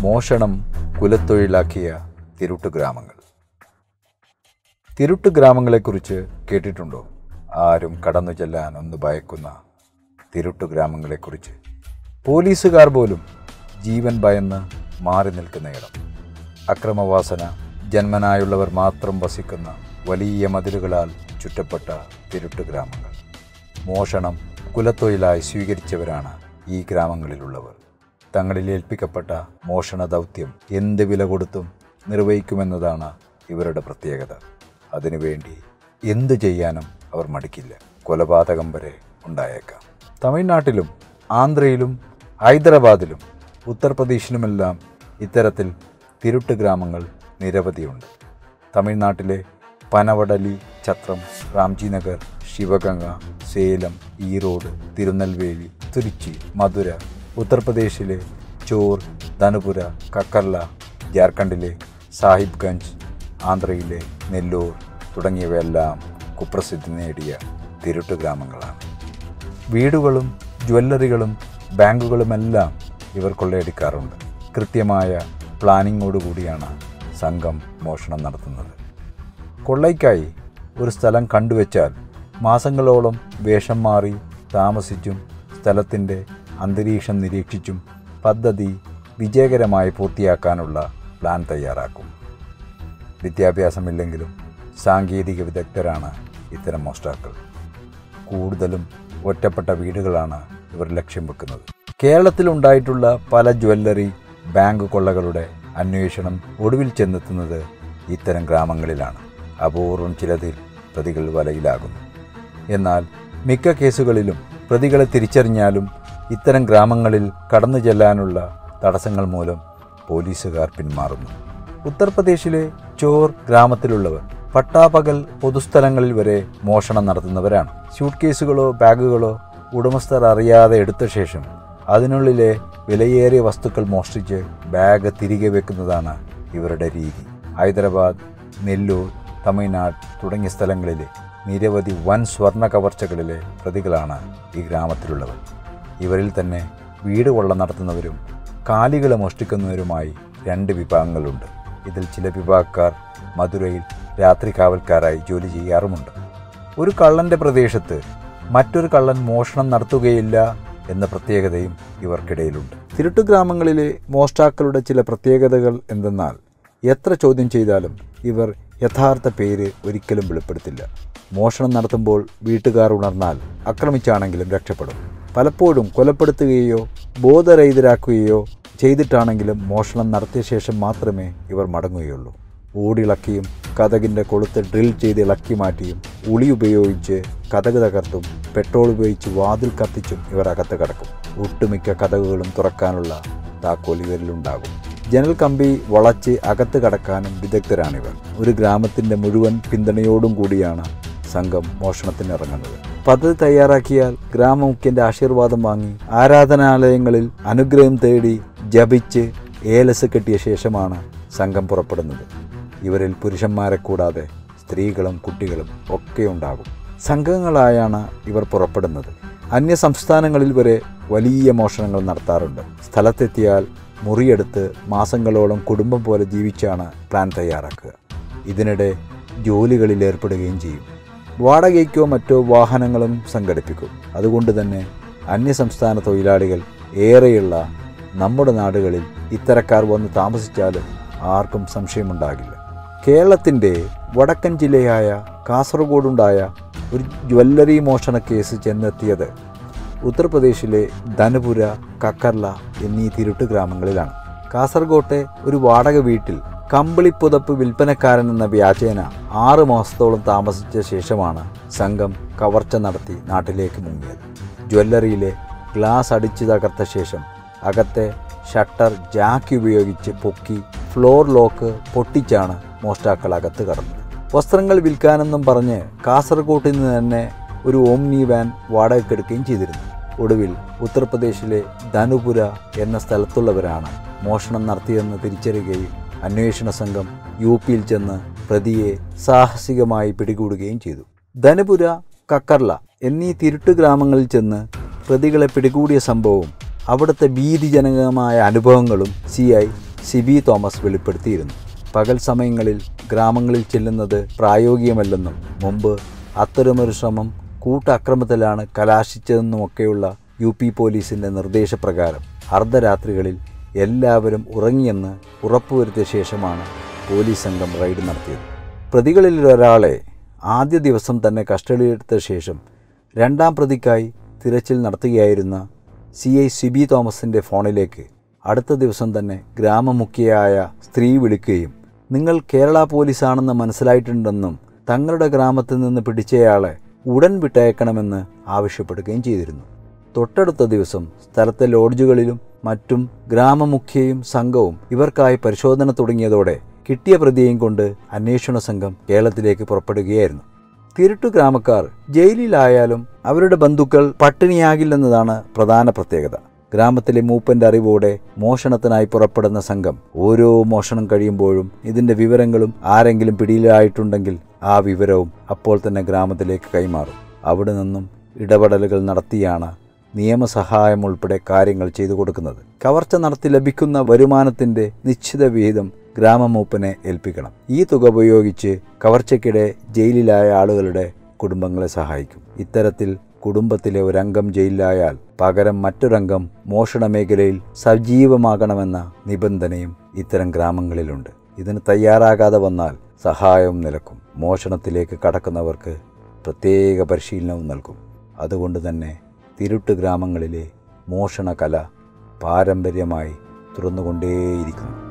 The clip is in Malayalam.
മോഷണം കുലത്തൊഴിലാക്കിയ തിരുട്ട് ഗ്രാമങ്ങൾ. തിരുട്ട് ഗ്രാമങ്ങളെക്കുറിച്ച് കേട്ടിട്ടുണ്ടോ? ആരും കടന്നു ചെല്ലാൻ ഒന്ന് ഭയക്കുന്ന തിരുട്ട് ഗ്രാമങ്ങളെക്കുറിച്ച്. പോലീസുകാർ പോലും ജീവൻ ഭയന്ന് മാറി നിൽക്കുന്ന ഇടം അക്രമവാസന ജന്മനായുള്ളവർ മാത്രം വസിക്കുന്ന വലിയ മതിലുകളാൽ ചുറ്റപ്പെട്ട തിരുട്ട് ഗ്രാമങ്ങൾ. മോഷണം കുലത്തൊഴിലായി സ്വീകരിച്ചവരാണ് ഈ ഗ്രാമങ്ങളിലുള്ളവർ. തങ്ങളിൽ ഏൽപ്പിക്കപ്പെട്ട മോഷണ ദൗത്യം എന്ത് വില കൊടുത്തും നിർവഹിക്കുമെന്നതാണ് ഇവരുടെ പ്രത്യേകത. അതിനുവേണ്ടി എന്തു ചെയ്യാനും അവർ മടിക്കില്ല. കൊലപാതകം വരെ ഉണ്ടായേക്കാം. തമിഴ്നാട്ടിലും ആന്ധ്രയിലും ഹൈദരാബാദിലും ഉത്തർപ്രദേശിലുമെല്ലാം ഇത്തരത്തിൽ തിരുട്ട് ഗ്രാമങ്ങൾ നിരവധിയുണ്ട്. തമിഴ്നാട്ടിലെ പനവടലി ഛത്രം റാംജി നഗർ ശിവഗംഗ സേലം ഈറോഡ് തിരുനെൽവേലി തിരുച്ചി മധുര ഉത്തർപ്രദേശിലെ ചോർ ധനുപുര കക്കർല ജാർഖണ്ഡിലെ സാഹിബ്ഗഞ്ച് ആന്ധ്രയിലെ നെല്ലൂർ തുടങ്ങിയവയെല്ലാം കുപ്രസിദ്ധി നേടിയ തിരുട്ട് ഗ്രാമങ്ങളാണ്. വീടുകളും ജ്വല്ലറികളും ബാങ്കുകളുമെല്ലാം ഇവർ കൊള്ളയടിക്കാറുണ്ട് കൃത്യമായ പ്ലാനിങ്ങോടുകൂടിയാണ് സംഘം മോഷണം നടത്തുന്നത്. കൊള്ളയ്ക്കായി ഒരു സ്ഥലം കണ്ടുവച്ചാൽ മാസങ്ങളോളം വേഷം മാറി താമസിച്ചും സ്ഥലത്തിന്റെ അന്തരീക്ഷം നിരീക്ഷിച്ചും പദ്ധതി വിജയകരമായി പൂർത്തിയാക്കാനുള്ള പ്ലാൻ തയ്യാറാക്കും. വിദ്യാഭ്യാസമില്ലെങ്കിലും സാങ്കേതിക വിദഗ്ധരാണ് ഇത്തരം മോഷ്ടാക്കൾ. കൂടുതലും ഒറ്റപ്പെട്ട വീടുകളാണ് ഇവർ ലക്ഷ്യം വെക്കുന്നത്. കേരളത്തിലുണ്ടായിട്ടുള്ള പല ജ്വല്ലറി ബാങ്ക് കൊള്ളകളുടെ അന്വേഷണം ഒടുവിൽ ചെന്നെത്തുന്നത് ഇത്തരം ഗ്രാമങ്ങളിലാണ്. അപൂർവം ചിലതിൽ പ്രതികൾ വലയിലാകുന്നു. എന്നാൽ മിക്ക കേസുകളിലും പ്രതികളെ തിരിച്ചറിഞ്ഞാലും ഇത്തരം ഗ്രാമങ്ങളിൽ കടന്നു ചെല്ലാനുള്ള തടസ്സങ്ങൾ മൂലം പോലീസുകാർ പിന്മാറുന്നു. ഉത്തർപ്രദേശിലെ ചോർ ഗ്രാമത്തിലുള്ളവർ പട്ടാപകൽ പൊതുസ്ഥലങ്ങളിൽ വരെ മോഷണം നടത്തുന്നവരാണ്. സ്യൂട്ട് കേസുകളോ ബാഗുകളോ ഉടമസ്ഥർ അറിയാതെ എടുത്ത ശേഷം അതിനുള്ളിലെ വിലയേറിയ വസ്തുക്കൾ മോഷ്ടിച്ച് ബാഗ് തിരികെ വെക്കുന്നതാണ് ഇവരുടെ രീതി. ഹൈദരാബാദ് നെല്ലൂർ തമിഴ്നാട് തുടങ്ങിയ സ്ഥലങ്ങളിലെ നിരവധി വൻ സ്വർണ കവർച്ചകളിലെ പ്രതികളാണ് ഈ ഗ്രാമത്തിലുള്ളവർ. ഇവരിൽ തന്നെ വീട് കൊള്ള നടത്തുന്നവരും കാലികളെ മോഷ്ടിക്കുന്നവരുമായി രണ്ട് വിഭാഗങ്ങളുണ്ട്. ഇതിൽ ചില വിഭാഗക്കാർ മധുരയിൽ രാത്രി കാവൽക്കാരായി ജോലി ചെയ്യാറുമുണ്ട്. ഒരു കള്ളന്റെ പ്രദേശത്ത് മറ്റൊരു കള്ളൻ മോഷണം നടത്തുകയില്ല എന്ന പ്രത്യേകതയും ഇവർക്കിടയിലുണ്ട്. തിരുട്ടു ഗ്രാമങ്ങളിലെ മോഷ്ടാക്കളുടെ ചില പ്രത്യേകതകൾ എന്തെന്നാൽ എത്ര ചോദ്യം ചെയ്താലും ഇവർ യഥാർത്ഥ പേര് ഒരിക്കലും വെളിപ്പെടുത്തില്ല. മോഷണം നടത്തുമ്പോൾ വീട്ടുകാർ ഉണർന്നാൽ ആക്രമിച്ചാണെങ്കിലും രക്ഷപ്പെടും. പലപ്പോഴും കൊലപ്പെടുത്തുകയോ ബോധരഹിതരാക്കുകയോ ചെയ്തിട്ടാണെങ്കിലും മോഷണം നടത്തിയ ശേഷം മാത്രമേ ഇവർ മടങ്ങുകയുള്ളൂ. ഓടിളക്കിയും കഥകിന്റെ കൊളുത്ത് ഡ്രിൽ ചെയ്ത് ഇളക്കി മാറ്റിയും ഉളി ഉപയോഗിച്ച് കഥക് തകർത്തും പെട്രോൾ ഉപയോഗിച്ച് വാതിൽ കത്തിച്ചും ഇവർ അകത്ത് കിടക്കും. ഒട്ടുമിക്ക കഥകുകളും തുറക്കാനുള്ള താക്കോൽ ഇവരിലുണ്ടാകും ജനൽ കമ്പി വളച്ച് അകത്ത് കടക്കാനും വിദഗ്ധരാണിവർ. ഒരു ഗ്രാമത്തിന്റെ മുഴുവൻ പിന്തുണയോടും കൂടിയാണ് സംഘം മോഷണത്തിനിറങ്ങുന്നത്. പദ്ധതി തയ്യാറാക്കിയാൽ ഗ്രാമമുഖ്യന്റെ ആശീർവാദം വാങ്ങി ആരാധനാലയങ്ങളിൽ അനുഗ്രഹം തേടി ജപിച്ച് ഏലസ് കെട്ടിയ ശേഷമാണ് സംഘം പുറപ്പെടുന്നത്. ഇവരിൽ പുരുഷന്മാരെ കൂടാതെ സ്ത്രീകളും കുട്ടികളും ഒക്കെ ഉണ്ടാകും. സംഘങ്ങളായാണ് ഇവർ പുറപ്പെടുന്നത്. അന്യ സംസ്ഥാനങ്ങളിൽ വരെ വലിയ മോഷണങ്ങൾ നടത്താറുണ്ട്. സ്ഥലത്തെത്തിയാൽ മുറിയെടുത്ത് മാസങ്ങളോളം കുടുംബം പോലെ ജീവിച്ചാണ് പ്ലാൻ തയ്യാറാക്കുക. ഇതിനിടെ ജോലികളിൽ ഏർപ്പെടുകയും ചെയ്യും. വാടകയ്ക്കോ മറ്റോ വാഹനങ്ങളും സംഘടിപ്പിക്കും. അതുകൊണ്ട് തന്നെ അന്യസംസ്ഥാന തൊഴിലാളികൾ ഏറെയുള്ള നമ്മുടെ നാടുകളിൽ ഇത്തരക്കാർ വന്ന് താമസിച്ചാലും ആർക്കും സംശയമുണ്ടാകില്ല. കേരളത്തിന്റെ വടക്കൻ ജില്ലയായ കാസർഗോഡുണ്ടായ ഒരു ജ്വല്ലറി മോഷണ കേസ് ചെന്നെത്തിയത് ഉത്തർപ്രദേശിലെ ധനപുര കക്കർല എന്നീ തിരുട്ട് ഗ്രാമങ്ങളിലാണ്. കാസർഗോട്ടെ ഒരു വാടക വീട്ടിൽ കമ്പിളിപ്പുതപ്പ് വിൽപ്പനക്കാരൻ എന്ന വ്യാജേന ആറ് മാസത്തോളം താമസിച്ച ശേഷമാണ് സംഘം കവർച്ച നടത്തി നാട്ടിലേക്ക് മുങ്ങിയത്. ജ്വല്ലറിയിലെ ഗ്ലാസ് അടിച്ചു തകർത്ത ശേഷം അകത്തെ ഷട്ടർ ജാക്കി ഉപയോഗിച്ച് പൊക്കി ഫ്ലോർ ലോക്ക് പൊട്ടിച്ചാണ് മോഷ്ടാക്കൾ അകത്ത് കടന്നത്. വസ്ത്രങ്ങൾ വിൽക്കാനെന്നും പറഞ്ഞ് കാസർഗോട്ടിൽ നിന്ന് തന്നെ ഒരു ഓംനി വാൻ വാടകയ്ക്കെടുക്കുകയും ചെയ്തിരുന്നു. ഒടുവിൽ ഉത്തർപ്രദേശിലെ ധനുപുര എന്ന സ്ഥലത്തുള്ളവരാണ് മോഷണം നടത്തിയെന്ന് തിരിച്ചറിയുകയും അന്വേഷണ സംഘം യു പിയിൽ ചെന്ന് പ്രതിയെ സാഹസികമായി പിടികൂടുകയും ചെയ്തു. ധനപുര കക്കർല എന്നീ തിരുട്ട് ഗ്രാമങ്ങളിൽ ചെന്ന് പ്രതികളെ പിടികൂടിയ സംഭവവും അവിടുത്തെ ഭീതിജനകമായ അനുഭവങ്ങളും സി ഐ സിബി തോമസ് വെളിപ്പെടുത്തിയിരുന്നു. പകൽ സമയങ്ങളിൽ ഗ്രാമങ്ങളിൽ ചെല്ലുന്നത് പ്രായോഗികമല്ലെന്നും മുമ്പ് അത്തരമൊരു ശ്രമം കൂട്ടക്രമത്തിലാണ് കലാശിച്ചതെന്നുമൊക്കെയുള്ള യു പി പോലീസിന്റെ നിർദ്ദേശപ്രകാരം അർദ്ധരാത്രികളിൽ എല്ലാവരും ഉറങ്ങിയെന്ന് ഉറപ്പുവരുത്തിയ ശേഷമാണ് പോലീസ് സംഘം റെയ്ഡ് നടത്തിയത്. പ്രതികളിൽ ഒരാളെ ആദ്യ ദിവസം തന്നെ കസ്റ്റഡിയിലെടുത്ത ശേഷം രണ്ടാം പ്രതിക്കായി തിരച്ചിൽ നടത്തുകയായിരുന്ന സി ഐ സിബി തോമസിന്റെ ഫോണിലേക്ക് അടുത്ത ദിവസം തന്നെ ഗ്രാമമുഖ്യയായ സ്ത്രീ വിളിക്കുകയും നിങ്ങൾ കേരള പോലീസാണെന്ന് മനസ്സിലായിട്ടുണ്ടെന്നും തങ്ങളുടെ ഗ്രാമത്തിൽ നിന്ന് പിടിച്ചയാളെ ഉടൻ വിട്ടയക്കണമെന്ന് ആവശ്യപ്പെടുകയും ചെയ്തിരുന്നു. തൊട്ടടുത്ത ദിവസം സ്ഥലത്തെ ലോഡ്ജുകളിലും മറ്റും ഗ്രാമമുഖ്യയും സംഘവും ഇവർക്കായി പരിശോധന തുടങ്ങിയതോടെ കിട്ടിയ പ്രതിയെയും കൊണ്ട് അന്വേഷണ സംഘം കേരളത്തിലേക്ക് പുറപ്പെടുകയായിരുന്നു. തിരുട്ടു ഗ്രാമക്കാർ ജയിലിലായാലും അവരുടെ ബന്ധുക്കൾ പട്ടിണിയാകില്ലെന്നതാണ് പ്രധാന പ്രത്യേകത. ഗ്രാമത്തിലെ മൂപ്പന്റെ അറിവോടെ മോഷണത്തിനായി പുറപ്പെടുന്ന സംഘം ഓരോ മോഷണം കഴിയുമ്പോഴും ഇതിന്റെ വിവരങ്ങളും ആരെങ്കിലും പിടിയിലായിട്ടുണ്ടെങ്കിൽ ആ വിവരവും അപ്പോൾ തന്നെ ഗ്രാമത്തിലേക്ക് കൈമാറും. അവിടെ നിന്നും ഇടപെടലുകൾ നടത്തിയാണ് നിയമസഹായം ഉൾപ്പെടെ കാര്യങ്ങൾ ചെയ്തു കൊടുക്കുന്നത്. കവർച്ച നടത്തി ലഭിക്കുന്ന വരുമാനത്തിന്റെ നിശ്ചിത വിഹിതം ഗ്രാമമൂപ്പനെ ഏൽപ്പിക്കണം. ഈ തുക ഉപയോഗിച്ച് കവർച്ചയ്ക്കിടെ ജയിലിലായ ആളുകളുടെ കുടുംബങ്ങളെ സഹായിക്കും. ഇത്തരത്തിൽ കുടുംബത്തിലെ ഒരംഗം ജയിലിലായാൽ പകരം മറ്റൊരംഗം മോഷണ മേഖലയിൽ സജീവമാകണമെന്ന നിബന്ധനയും ഇത്തരം ഗ്രാമങ്ങളിലുണ്ട്. ഇതിന് തയ്യാറാകാതെ വന്നാൽ സഹായവും നിലക്കും. മോഷണത്തിലേക്ക് കടക്കുന്നവർക്ക് പ്രത്യേക പരിശീലനവും നൽകും. അതുകൊണ്ട് തന്നെ തിരുട്ട് ഗ്രാമങ്ങളിലെ മോഷണകല പാരമ്പര്യമായി തുറന്നുകൊണ്ടേയിരിക്കുന്നു.